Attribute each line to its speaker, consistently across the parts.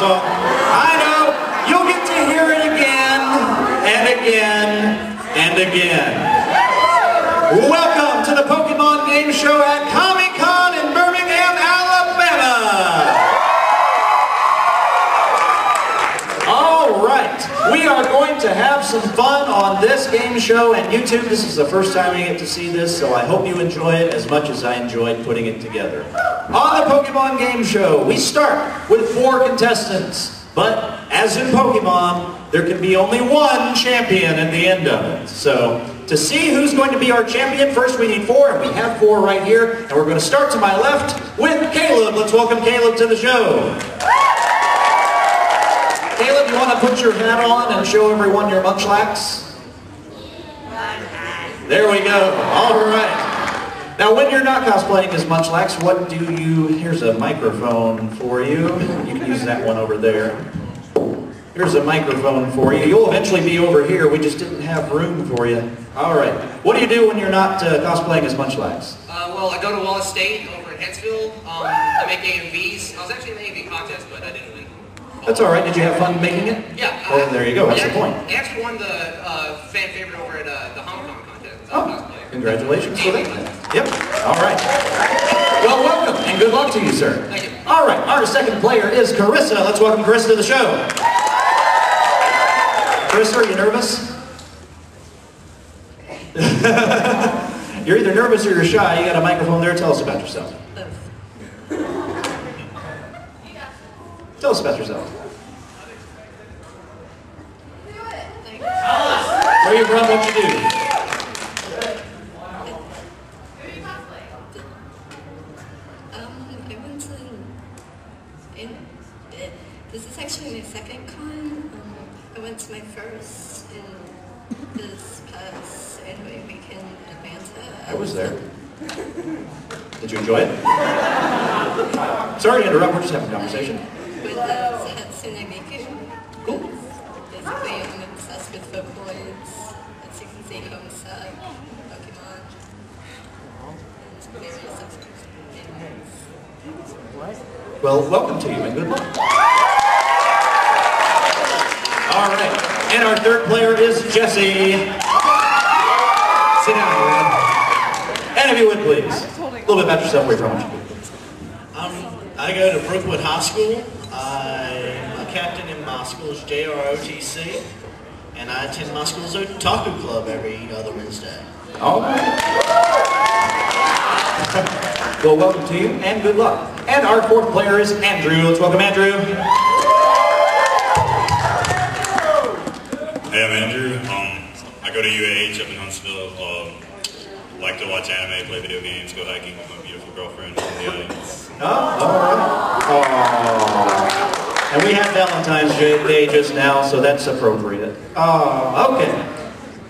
Speaker 1: song. I know. You'll get to hear it again and again and again. Welcome to the Pokemon Game Show at Kami-Con in Birmingham, Alabama. All right, we are going to have some fun on this game show and YouTube. This is the first time we get to see this, so I hope you enjoy it as much as I enjoyed putting it together. On the Pokemon Game Show, we start with four contestants. But as in Pokemon, there can be only one champion at the end of it. So to see who's going to be our champion, first we need four, and we have four right here. And we're going to start to my left with Caleb. Let's welcome Caleb to the show. Caleb, you want to put your hat on and show everyone your munchlax? There we go. All right. Now, when you're not cosplaying as Munchlax, what do you... Here's a microphone for you. You can use that one over there. Here's a microphone for you. You'll eventually be over here. We just didn't have room for you. All right. What do you do when you're not uh, cosplaying as Munchlax?
Speaker 2: Uh, well, I go to Wallace State over in Hanceville. Um, I make AMVs. I was actually in the AMV contest, but I didn't win.
Speaker 1: That's all right. Did you have fun making it?
Speaker 2: Yeah.
Speaker 1: Well, there you go. That's the point.
Speaker 2: I actually won the uh, fan favorite over at uh, the Hong Kong contest.
Speaker 1: Oh, congratulations for that. Yep. All right. Well, welcome and good luck to you, sir.
Speaker 2: Thank you.
Speaker 1: All right. Our second player is Carissa. Let's welcome Carissa to the show. Carissa, are you nervous? you're either nervous or you're shy. You got a microphone there. Tell us about yourself. Tell us about yourself. Where you from? What you do?
Speaker 3: Um, I went to, in, this is actually my second con. Um, I went to my first in this past anime weekend in Atlanta.
Speaker 1: I was there. Did you enjoy it? Sorry to interrupt, we're just having a conversation.
Speaker 3: With uh, Hatsune Miku. Cool. Basically, I'm obsessed with Vocaloids. As you can see, Homestuck, Pokemon, and animes.
Speaker 1: Well, welcome to you and good luck. All right, and our third player is Jesse. Sit down, Brad. And if you would, please. A little bit about yourself, where you're from.
Speaker 4: Um, I go to Brookwood High School. I'm a captain in my school's JROTC, and I attend my school's Otaku Club every other Wednesday.
Speaker 1: All right. well, welcome to you and good luck. And our fourth player is Andrew. Let's welcome Andrew.
Speaker 5: Hey, I'm Andrew. Um, I go to UAH up in Huntsville. Um, like to watch anime, play video games, go hiking with my beautiful girlfriend in the audience.
Speaker 1: Oh, all right. Oh. And we had Valentine's Day just now, so that's appropriate. Oh, okay.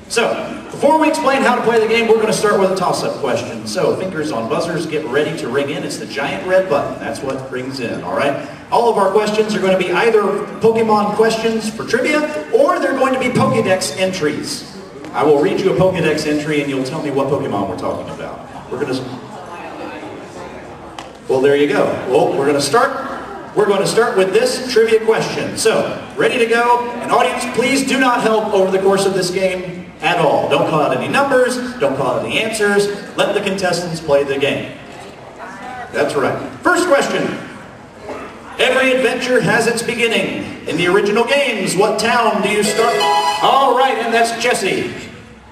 Speaker 1: So, before we explain how to play the game, we're going to start with a toss-up question. So, fingers on buzzers, get ready to ring in. It's the giant red button. That's what rings in, all right? All of our questions are going to be either Pokemon questions for trivia, or they're going to be Pokedex entries. I will read you a Pokedex entry, and you'll tell me what Pokemon we're talking about. We're going to... Well, there you go. Well, we're going to start. We're going to start with this trivia question. So, ready to go? And audience, please do not help over the course of this game at all. Don't call out any numbers. Don't call out any answers. Let the contestants play the game. That's right. First question. Every adventure has its beginning. In the original games, what town do you start? All right, and that's Jesse.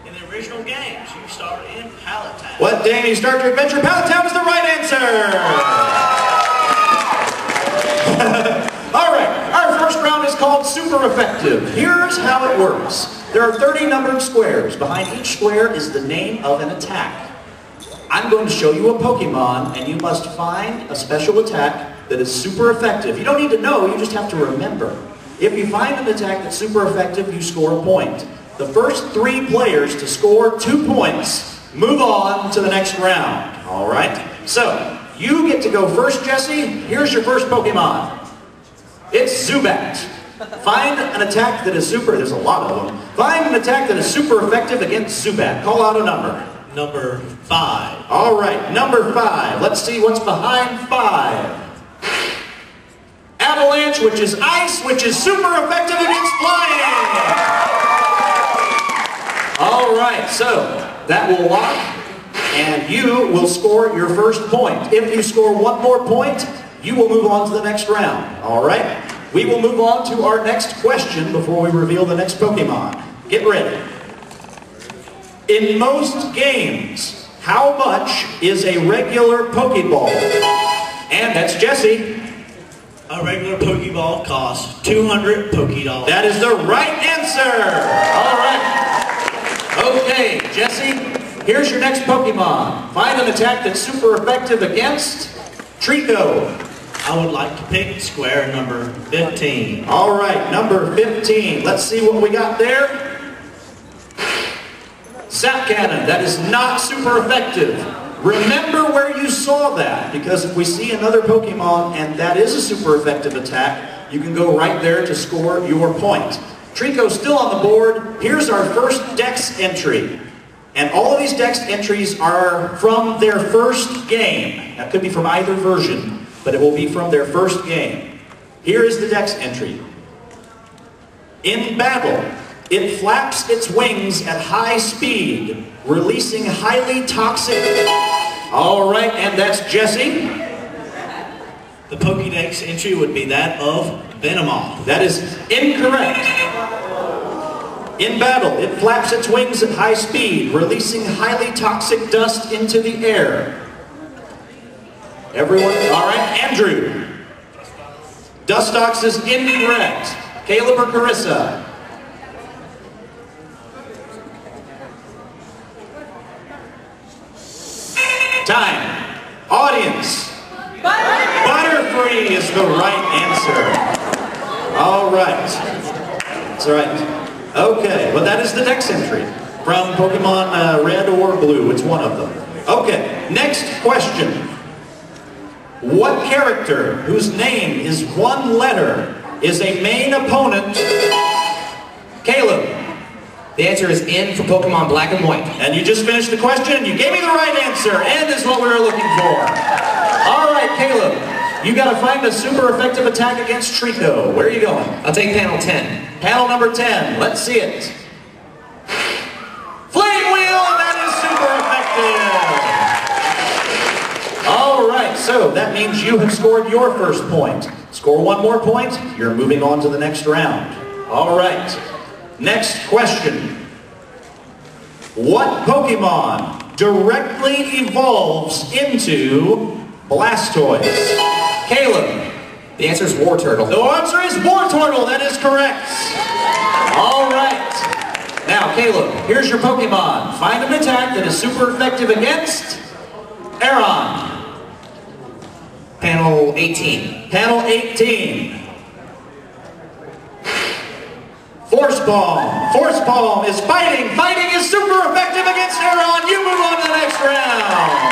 Speaker 4: In the original games, you start in Pallet Town.
Speaker 1: What day do you start your adventure? Pallet Town is the right answer! All right, our first round is called Super Effective. Here's how it works. There are 30 numbered squares. Behind each square is the name of an attack. I'm going to show you a Pokemon, and you must find a special attack that is super effective. You don't need to know, you just have to remember. If you find an attack that's super effective, you score a point. The first three players to score two points move on to the next round. All right? So, you get to go first, Jesse. Here's your first Pokemon. It's Zubat. Find an attack that is super, there's a lot of them. Find an attack that is super effective against Zubat. Call out a number.
Speaker 4: Number five.
Speaker 1: All right, number five. Let's see what's behind five. Avalanche, which is ice, which is super effective against flying. All right, so that will lock, and you will score your first point. If you score one more point, you will move on to the next round. All right? We will move on to our next question before we reveal the next Pokemon. Get ready. In most games, how much is a regular Pokeball? And that's Jesse.
Speaker 4: A regular Pokeball costs 200 Poké Dollars.
Speaker 1: That is the right answer. All right. Okay, Jesse, here's your next Pokemon. Find an attack that's super effective against Treecko.
Speaker 4: I would like to pick square number 15.
Speaker 1: All right, number 15. Let's see what we got there. Zap Cannon, that is not super effective. Remember where you saw that, because if we see another Pokemon and that is a super effective attack, you can go right there to score your point. Treecko's still on the board. Here's our first Dex entry. And all of these Dex entries are from their first game. That could be from either version, but it will be from their first game. Here is the Dex entry. In battle, it flaps its wings at high speed, releasing highly toxic... All right, and that's Jesse.
Speaker 4: The Pokédex entry would be that of Venomoth.
Speaker 1: That is incorrect. In battle, it flaps its wings at high speed, releasing highly toxic dust into the air. Everyone, all right, Andrew. Dustox is incorrect. Caleb or Carissa? Time. Audience. Butterfree is the right answer. All right. That's right. Okay, well that is the next entry from Pokemon uh, Red or Blue. It's one of them. Okay, next question. What character whose name is one letter is a main opponent? Caleb.
Speaker 2: The answer is N for Pokemon Black and White.
Speaker 1: And you just finished the question. You gave me the right answer. N is what we were looking for. All right, Caleb. You got to find a super effective attack against Treecko. Where are you going?
Speaker 2: I'll take panel 10.
Speaker 1: Panel number 10. Let's see it. Flame Wheel, and that is super effective. All right, so that means you have scored your first point. Score one more point, you're moving on to the next round. All right, next question. What Pokemon directly evolves into Blastoise? Caleb.
Speaker 2: The answer is War Turtle.
Speaker 1: The answer is Wartortle. That is correct. All right. Now, Caleb, here's your Pokemon. Find an attack that is super effective against Aron.
Speaker 2: Panel 18.
Speaker 1: Panel 18. Force Palm. Force Palm is fighting. Fighting is super effective against Aron. You move on to the next round.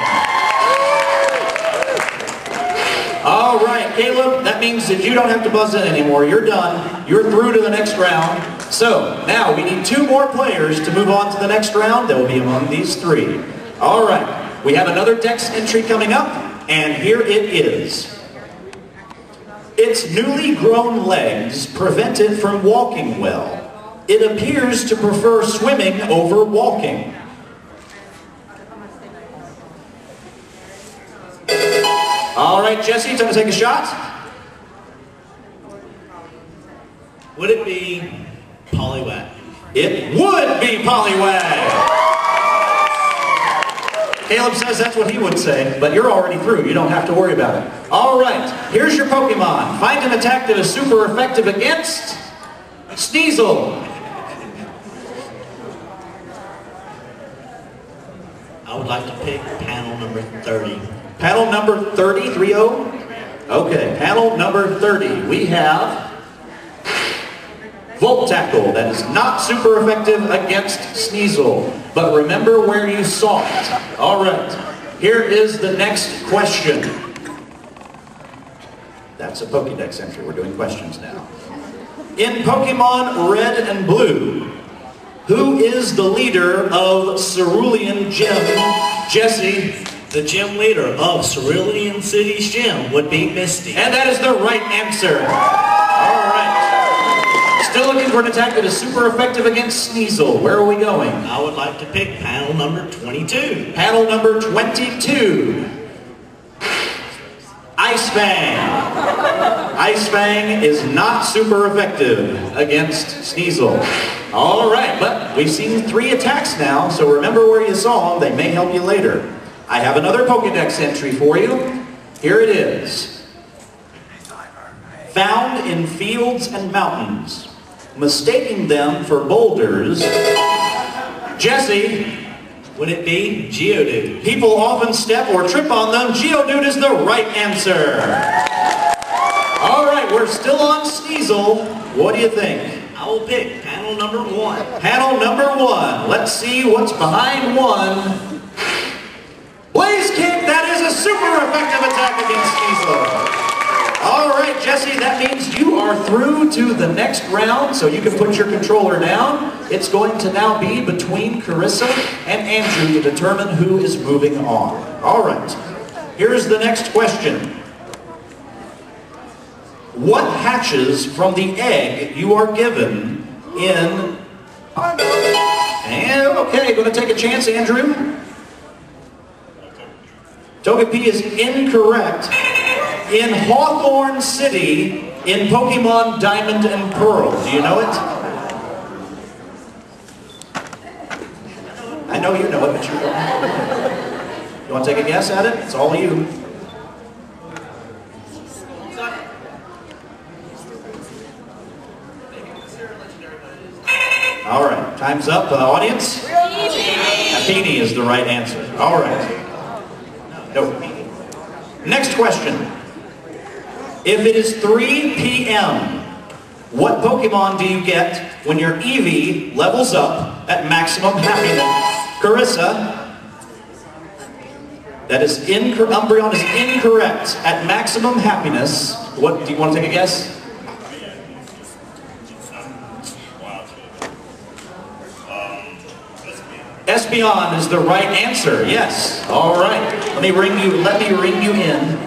Speaker 1: All right, Caleb, that means that you don't have to buzz in anymore. You're done. You're through to the next round. So, now we need two more players to move on to the next round. They will be among these three. All right, we have another Dex entry coming up, and here it is. Its newly grown legs prevent it from walking well. It appears to prefer swimming over walking. All right, Jesse, time to take a shot.
Speaker 4: Would it be Poliwag?
Speaker 1: It would be Poliwag. Caleb says that's what he would say, but you're already through. You don't have to worry about it. All right, here's your Pokemon. Find an attack that is super effective against Sneasel.
Speaker 4: I would like to pick panel number 30.
Speaker 1: Panel number 30, 3 Okay, panel number 30. We have Volt Tackle. That is not super effective against Sneasel. But remember where you saw it. All right, here is the next question. That's a Pokédex entry. We're doing questions now. In Pokemon Red and Blue, who is the leader of Cerulean Gym? Jesse,
Speaker 4: The gym leader of Cerulean City's gym would be Misty.
Speaker 1: And that is the right answer. Still looking for an attack that is super effective against Sneasel. Where are we going?
Speaker 4: I would like to pick panel number 22.
Speaker 1: Panel number 22. Ice Fang. Ice Fang is not super effective against Sneasel. All right, but we've seen three attacks now, so remember where you saw them. They may help you later. I have another Pokedex entry for you. Here it is. Found in fields and mountains, mistaking them for boulders. Jesse,
Speaker 4: Would it be Geodude?
Speaker 1: People often step or trip on them. Geodude is the right answer. All right, we're still on Sneasel. What do you think?
Speaker 4: I will pick panel number one.
Speaker 1: Panel number one. Let's see what's behind one. Blaze Kick, that is a super effective attack against. All right, Jesse, that means you are through to the next round, so you can put your controller down. It's going to now be between Carissa and Andrew to determine who is moving on. All right, here's the next question. What hatches from the egg you are given in... And, okay, going to take a chance, Andrew. Togepi is incorrect. In Hearthome City, in Pokemon Diamond and Pearl. Do you know it? I know you know it, but you don't. You want to take a guess at it? It's all you. All right, time's up, uh, audience. Happiny is the right answer. All right. No. Next question. If it is 3 p.m., what Pokemon do you get when your Eevee levels up at maximum happiness? Carissa, that is incorrect. Umbreon is incorrect. At maximum happiness, what do you want to take a guess? Espeon is the right answer. Yes. All right. Let me ring you. Let me ring you in,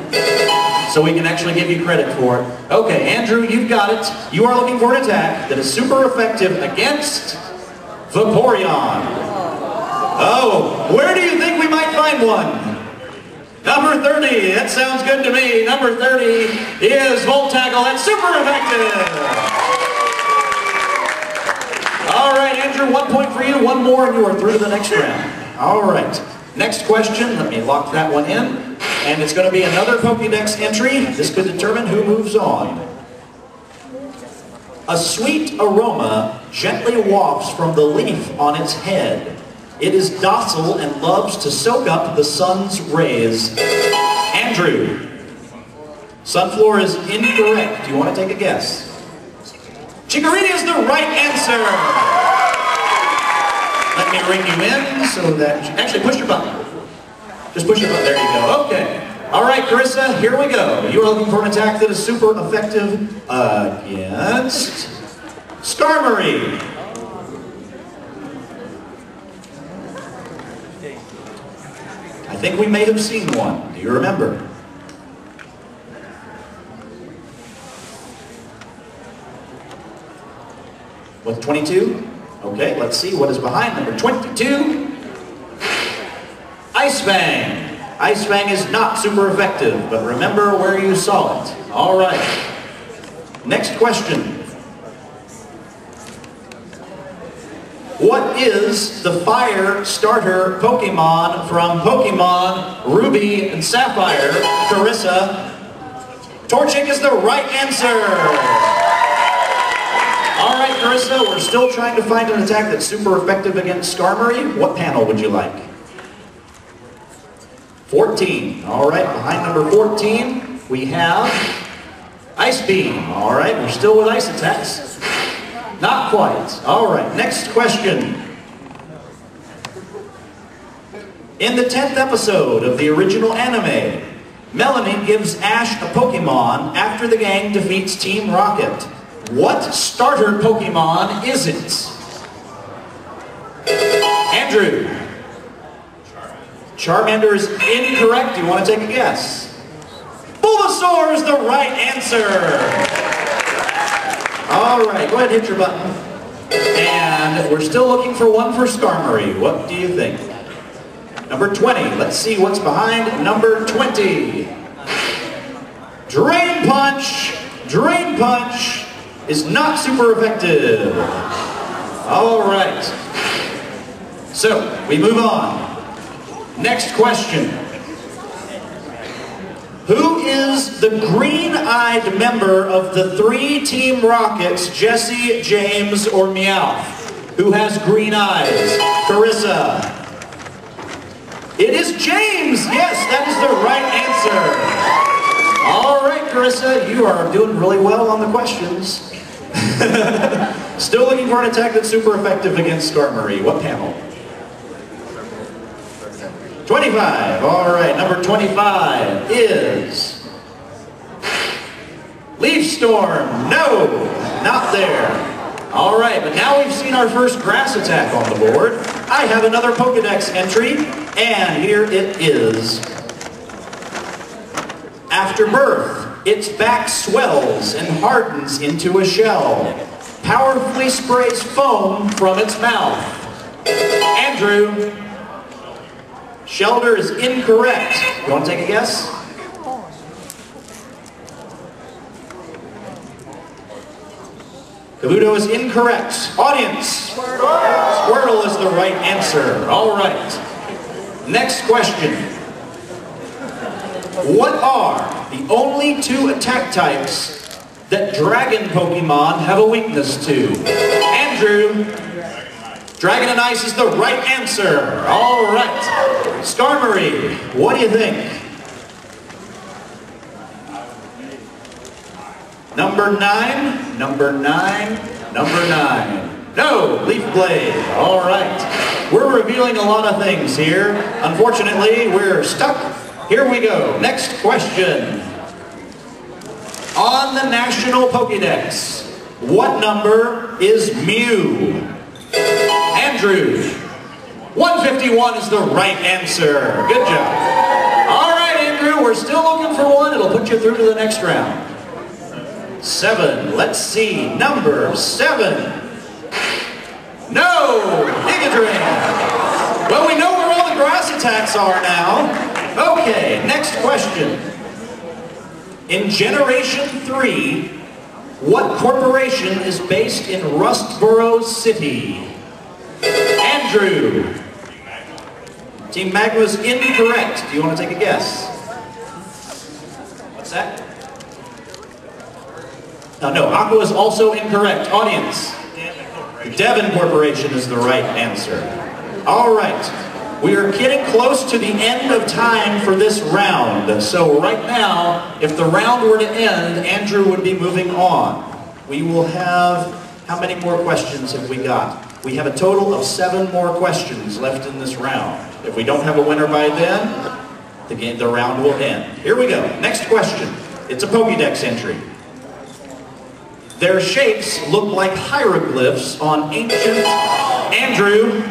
Speaker 1: so we can actually give you credit for it. Okay, Andrew, you've got it. You are looking for an attack that is super effective against Vaporeon. Oh, where do you think we might find one? Number 30. That sounds good to me. Number 30 is Volt Tackle. That's super effective. All right, Andrew, one point for you, one more, and you are through to the next round. All right, next question, let me lock that one in, and it's going to be another Pokédex entry. This could determine who moves on. A sweet aroma gently wafts from the leaf on its head. It is docile and loves to soak up the sun's rays. Andrew, Sunflower is incorrect. Do you want to take a guess? Chikorita is the right answer. Let me ring you in so that, You actually push your button. Just push your button, there you go. Okay. All right, Carissa, here we go. You are looking for an attack that is super effective against Skarmory. I think we may have seen one. Do you remember? With 22? Okay, let's see what is behind number 22. Ice Fang. Ice Fang is not super effective, but remember where you saw it. All right. Next question. What is the fire starter Pokemon from Pokemon Ruby and Sapphire? Carissa. Torchic is the right answer. All right, Carissa, we're still trying to find an attack that's super effective against Skarmory. What panel would you like? 14. All right, behind number 14, we have Ice Beam. All right, we're still with ice attacks. Not quite. All right, next question. In the 10th episode of the original anime, Melanie gives Ash a Pokemon after the gang defeats Team Rocket. What starter Pokemon is it? Andrew. Charmander is incorrect. You want to take a guess? Bulbasaur is the right answer. All right, go ahead and hit your button. And we're still looking for one for Skarmory. What do you think? Number 20. Let's see what's behind number 20. Drain Punch. Drain Punch is not super effective. All right. So, we move on. Next question. Who is the green-eyed member of the three Team Rockets, Jesse, James, or Meowth? Who has green eyes? Carissa. It is James! Yes, that is the right answer. All right, Carissa, you are doing really well on the questions. Still looking for an attack that's super effective against Skarmory. What panel? 25. All right, number 25 is Leaf Storm. No, not there. All right, but now we've seen our first grass attack on the board. I have another Pokedex entry, and here it is. After birth, its back swells and hardens into a shell. Powerfully sprays foam from its mouth. Andrew, Shellder is incorrect. You want to take a guess? Kabuto is incorrect. Audience. Squirtle is the right answer. All right. Next question. What are the only two attack types that dragon Pokemon have a weakness to? Andrew. Dragon and Ice is the right answer. All right. Skarmory, what do you think? Number nine, number nine, number nine. No, Leaf Blade. All right. We're revealing a lot of things here. Unfortunately, we're stuck. Here we go. Next question. On the National Pokédex, what number is Mew? Andrew. 151 is the right answer. Good job. All right, Andrew, we're still looking for one. It'll put you through to the next round. Seven. Let's see. Number seven. No! Giga Drain. Well, we know where all the grass attacks are now. Okay, next question. In Generation 3, what corporation is based in Rustboro City? Andrew. Team Magma is incorrect. Do you want to take a guess? What's that? No, no, Aqua is also incorrect. Audience. Devon Corporation is the right answer. All right. We are getting close to the end of time for this round. So right now, if the round were to end, Andrew would be moving on. We will have, how many more questions have we got? We have a total of seven more questions left in this round. If we don't have a winner by then, the, game, the round will end. Here we go. Next question. It's a Pokédex entry. Their shapes look like hieroglyphs on ancient Andrew.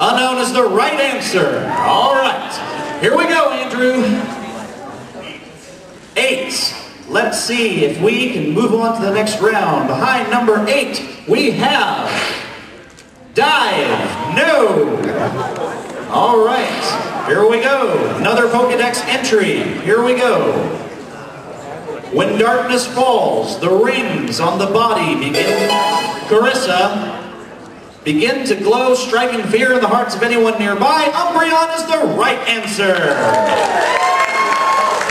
Speaker 1: Unown is the right answer. All right. Here we go, Andrew. Eight. Let's see if we can move on to the next round. Behind number eight, we have Dive. No. All right. Here we go. Another Pokedex entry. Here we go. When darkness falls, the rings on the body begin, Carissa, begin to glow, striking fear in the hearts of anyone nearby. Umbreon is the right answer.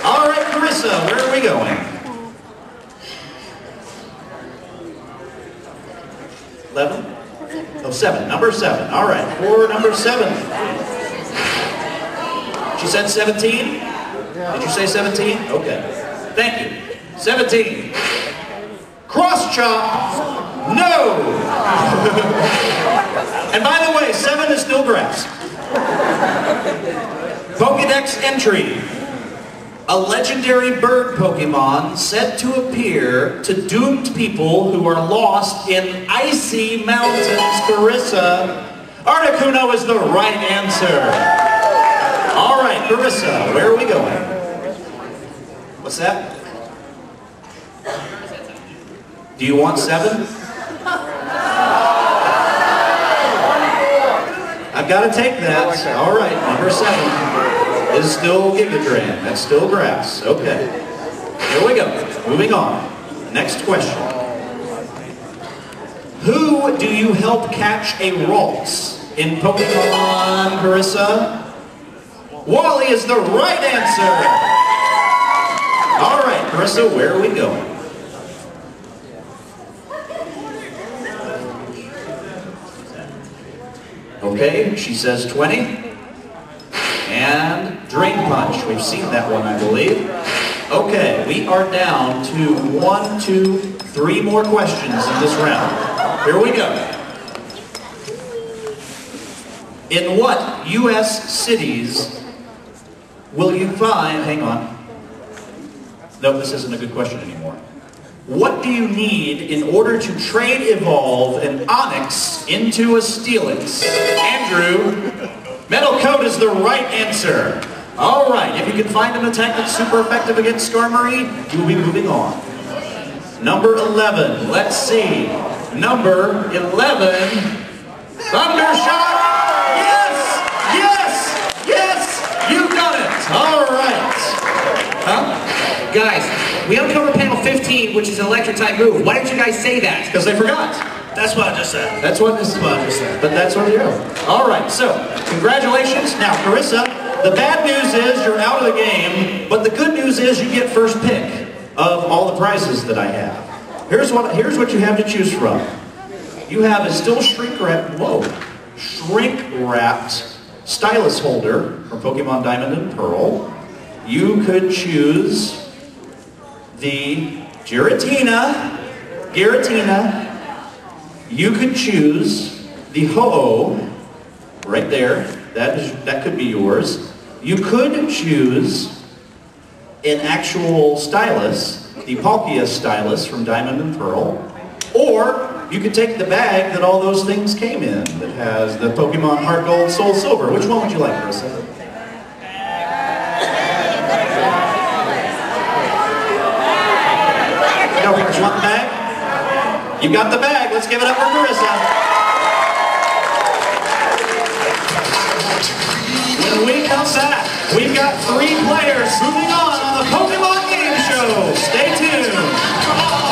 Speaker 1: All right, Carissa, where are we going? Eleven? Oh, seven. Number seven. All right, for number seven. She said 17? Did you say 17? Okay. Thank you. 17. Cross chop. No. and by the way, seven is still grass. Pokedex entry. A legendary bird Pokemon said to appear to doomed people who are lost in icy mountains, Carissa. Articuno is the right answer. All right, Carissa, where are we going? What's that? Do you want seven? I've got to take that. All right, number seven is still Giga Drain. That's still grass. Okay. Here we go. Moving on. Next question. Who do you help catch a Ralts in Pokemon, Carissa? Wally is the right answer. All right, Carissa, where are we going? Okay, she says 20. And Drain Punch. We've seen that one, I believe. Okay, we are down to one, two, three more questions in this round. Here we go. In what U.S. cities will you find, hang on. No, this isn't a good question anymore. What do you need in order to trade evolve an Onix into a Steelix? Andrew, Metal Coat is the right answer. All right, if you can find an attack that's super effective against Skarmory, you'll be moving on. Number 11, let's see. Number 11, Thundershock! Yes! Yes! Yes! You got it! All right. Huh?
Speaker 2: Guys, we uncovered panel 15, which is an electric type move. Why didn't you guys say that?
Speaker 1: Because they forgot.
Speaker 4: That's what I just said.
Speaker 1: That's what
Speaker 4: That's what I just said.
Speaker 1: But that's what you're doing. All right, so congratulations. Now, Carissa, the bad news is you're out of the game, but the good news is you get first pick of all the prizes that I have. Here's what here's what you have to choose from. You have a still shrink wrapped whoa shrink wrapped stylus holder from Pokemon Diamond and Pearl. You could choose the Giratina, Giratina you could choose the Ho-Oh, right there. That, is, that could be yours. You could choose an actual stylus, the Palkia stylus from Diamond and Pearl. Or you could take the bag that all those things came in that has the Pokemon Heart Gold, Soul Silver. Which one would you like, Carissa? No, you want the bag? You got the bag. Let's give it up for Marissa. When we come back, we've got three players moving on on the Pokemon Game Show. Stay tuned.